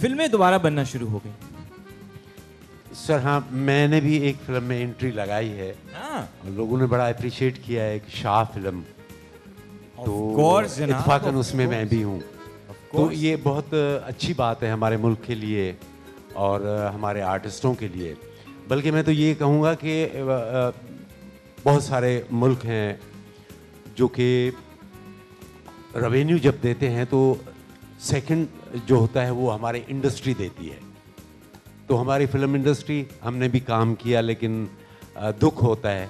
फ़िल्में दोबारा बनना शुरू हो गई। सर हाँ मैंने भी एक फ़िल्म में एंट्री लगाई है। हाँ। और लोगों ने बड़ा अप्रिशिएट किया है कि शाह फ़िल्म। तो of उसमें मैं भी हूँ। तो ये बहुत अच्छी बात है हमारे मुल्क के लिए और हमारे आर्टिस्टों के लिए। बल्कि मैं तो ये कहूँगा कि बहुत सारे मुल्क हैं जो कि रेवेन्यू जब देते हैं तो सेकंड जो होता है वो हमारे इंडस्ट्री देती है। तो हमारी फ़िल्म इंडस्ट्री हमने भी काम किया लेकिन दुख होता है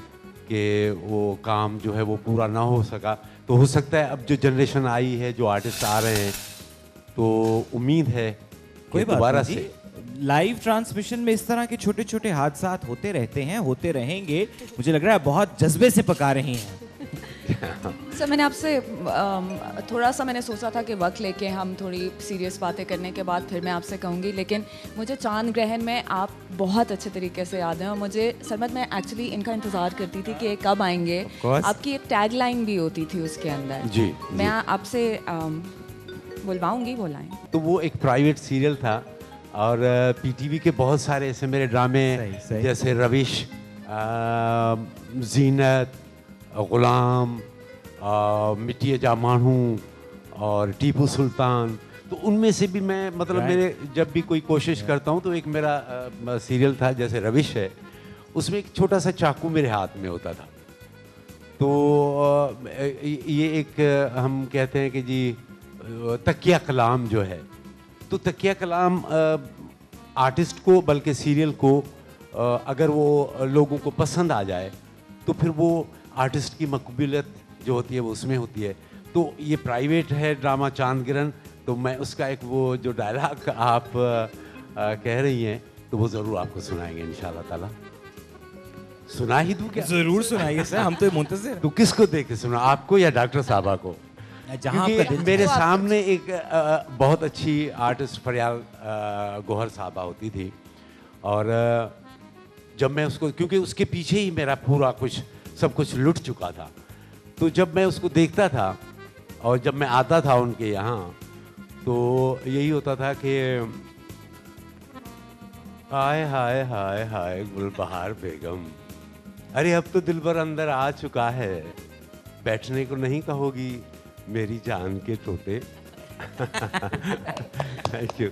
कि वो काम जो है वो पूरा ना हो सका। तो हो सकता है अब जो जनरेशन आई है जो आर्टिस्ट आ रहे हैं तो उम्मीद है कोई दोबारा से लाइव ट्रांसमिशन में इस तरह के छोटे छोटे हादसा होते रहते हैं होते रहेंगे। मुझे लग रहा है बहुत जज्बे से पका रही हैं। सर मैंने आपसे थोड़ा सा मैंने सोचा था कि वक्त लेके हम थोड़ी सीरियस बातें करने के बाद फिर मैं आपसे कहूँगी लेकिन मुझे चाँद ग्रहण में आप बहुत अच्छे तरीके से याद हैं और मुझे सरमत मैं एक्चुअली इनका इंतज़ार करती थी कि ये कब आएँगे। आपकी एक टैग लाइन भी होती थी उसके अंदर। जी, मैं आपसे बुलवाऊँगी लाइन तो वो एक प्राइवेट सीरियल था और पीटीवी के बहुत सारे ऐसे मेरे ड्रामे सही, सही। जैसे रविश जीनत गुलाम मिट्टी जा मानू और टीपू सुल्तान। तो उनमें से भी मैं मतलब मेरे जब भी कोई कोशिश करता हूँ तो एक मेरा अ, सीरियल था जैसे रविश है उसमें एक छोटा सा चाकू मेरे हाथ में होता था। तो अ, ये एक हम कहते हैं कि जी तकिया कलाम जो है तो तकिया कलाम अ, आर्टिस्ट को बल्कि सीरियल को अगर वो लोगों को पसंद आ जाए तो फिर वो आर्टिस्ट की मकबूलियत जो होती है वो उसमें होती है। तो ये प्राइवेट है ड्रामा चाँद गिरन तो मैं उसका एक वो जो डायलॉग आप अ, कह रही हैं तो वो ज़रूर आपको सुनाएँगे इन ताला। सुना ही दूँ क्या? ज़रूर सुनाइए सर हम तो मुंतजर तो किसको देख के सुना आपको या डॉक्टर साहबा को। जहाँ मेरे सामने एक अ, बहुत अच्छी आर्टिस्ट फरियाल गोहर साहबा होती थी। और अ, जब मैं उसको क्योंकि उसके पीछे ही मेरा पूरा कुछ सब कुछ लुट चुका था। तो जब मैं उसको देखता था और जब मैं आता था उनके यहाँ तो यही होता था कि हाय हाय हाय हाय, गुलबहार बेगम। अरे, अब तो दिलबर अंदर आ चुका है। बैठने को नहीं कहोगी मेरी जान के टोटे। Thank you